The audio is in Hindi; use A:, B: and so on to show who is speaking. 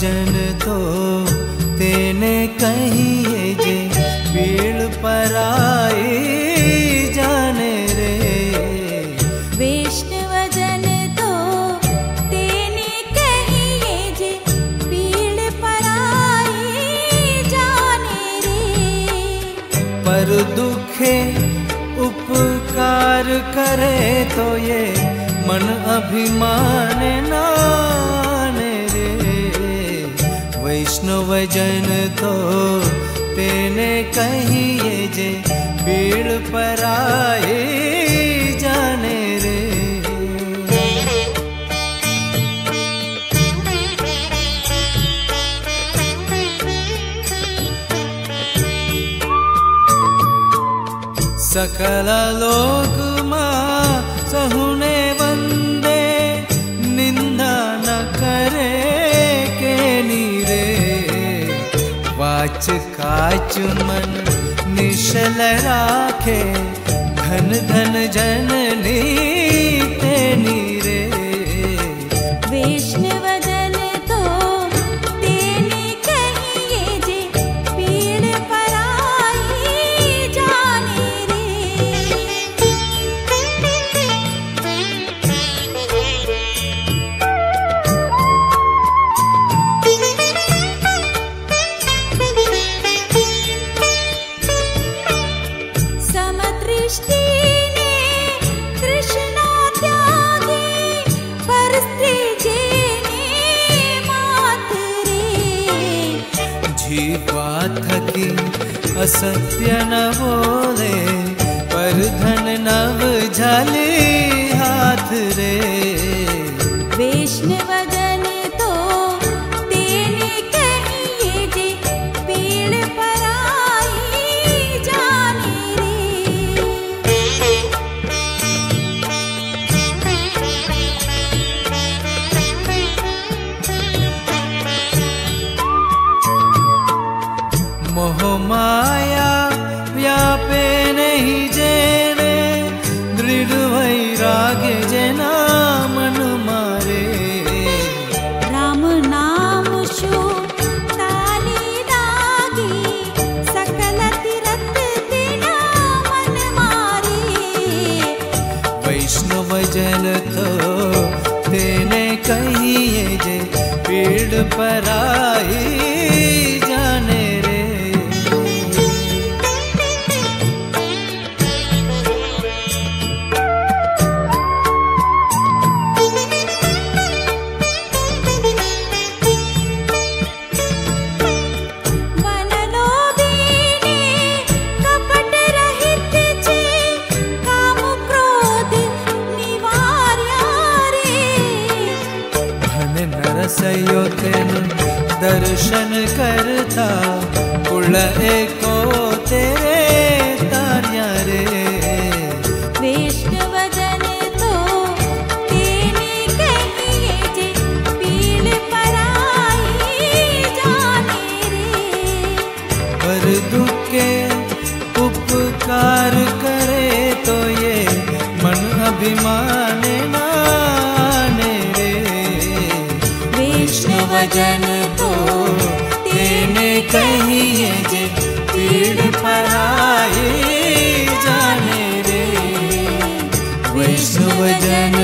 A: वज़न तो तेने कहिए जे पीड़ पर आई जाने रे।
B: वैष्णव जन तो तेने कहिए जे पीड़ पराई जाने रे।
A: पर दुखे उपकार करे तो ये मन अभिमान नाने वैष्णव जन तो तेने कहिए जे पीड़ पर आए जाने रे। सकल लोक माँ सहुने वाच काच मन निशल राखे धन धन जननी असत्य न बोले पर धन नव झाले हाथ रे।
B: वैष्णव जन तो तेने कहिए जे पीड़
A: पर नरसयो तेन दर्शन करता कुल एको तेरे
B: वैष्णव जन तो तेने कहिए जे पीड़ पराई जाने रे।
A: वैष्णव जन